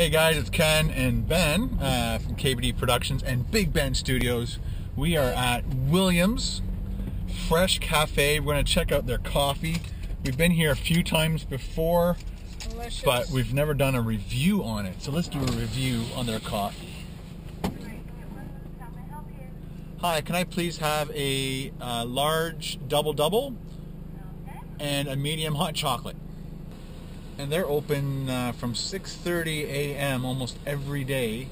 Hey guys, it's Ken and Ben uh, from KBD Productions and Big Ben Studios. We are at Williams Fresh Cafe. We're going to check out their coffee. We've been here a few times before, Delicious. but we've never done a review on it. So let's do a review on their coffee. Hi, can I please have a uh, large double double and a medium hot chocolate? And they're open uh, from 6:30 a.m. almost every day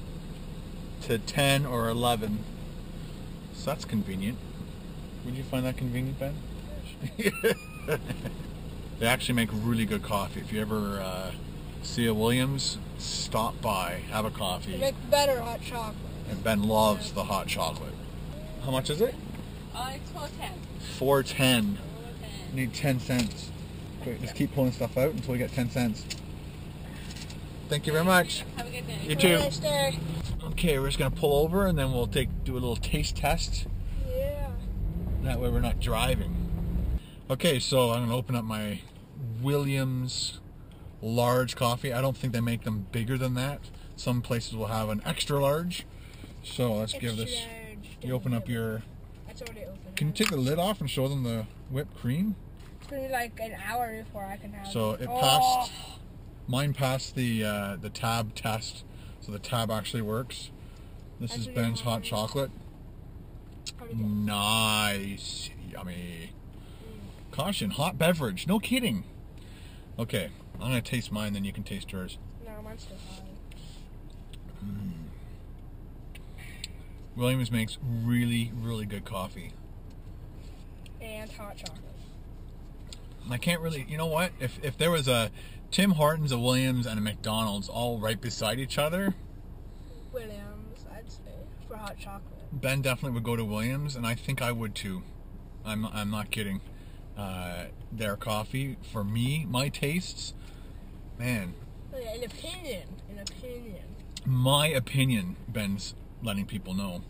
to 10 or 11. So that's convenient. Would you find that convenient, Ben? they actually make really good coffee. If you ever uh, see a Williams, stop by, have a They coffee. make better hot chocolate. And Ben loves the hot chocolate. How much is it? Uh, it's twelve ten. 410. Need 10 cents. Great, just keep pulling stuff out until we get 10 cents. Thank you very much. Have a good day. You too. Okay, we're just gonna pull over and then we'll take do a little taste test. Yeah. That way we're not driving. Okay, so I'm gonna open up my Williams large coffee. I don't think they make them bigger than that. Some places will have an extra large. So let's give this. Extra large. You open up your. It's already open. Can you take the lid off and show them the whipped cream? Gonna like an hour before I can have So it. Oh, passed. Mine passed the uh, the tab test, so the tab actually works. This That's is Ben's hot chocolate. Nice, yummy. Caution, hot beverage. No kidding. Okay, I'm gonna taste mine, then you can taste yours. No, mine's still hot. Williams makes really, really good coffee. And hot chocolate. I can't really, you know what? If if there was a Tim Hortons, a Williams, and a McDonald's all right beside each other, Williams, I'd say for hot chocolate. Ben definitely would go to Williams, and I think I would too. I'm I'm not kidding. Uh, their coffee, for me, my tastes, man, An opinion. An opinion. my opinion. Ben's letting people know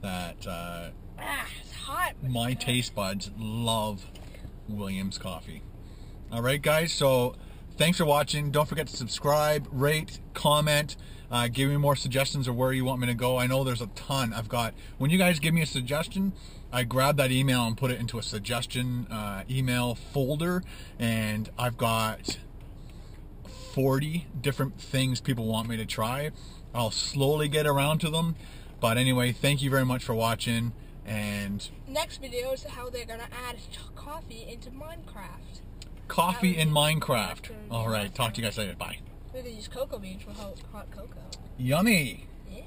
that uh, Ah, it's hot. my taste buds love Williams coffee. All right, guys. So thanks for watching. Don't forget to subscribe, rate, comment. Uh, give me more suggestions of where you want me to go. I know there's a ton. I've got when you guys give me a suggestion, I grab that email and put it into a suggestion uh, email folder, and I've got 40 different things people want me to try. I'll slowly get around to them. But anyway, thank you very much for watching. And Next video is how they're gonna add coffee into Minecraft. coffee in Minecraft. All right, talk to you guys later. Bye. We're gonna use cocoa beans for hot, hot cocoa. Yummy. Yeah.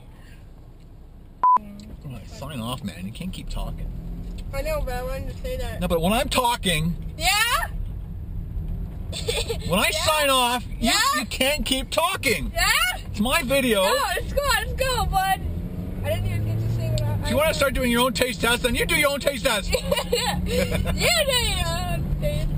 Right, sign off, man. You can't keep talking. I know, but I wanted to say that. No, but when I'm talking, Yeah. when I Yeah? sign off, you, Yeah? you can't keep talking. Yeah. It's my video. No, let's go. Let's go, bud. I didn't even get to say what I. If you want to start doing your own taste test, then you do your own taste test. you do your own taste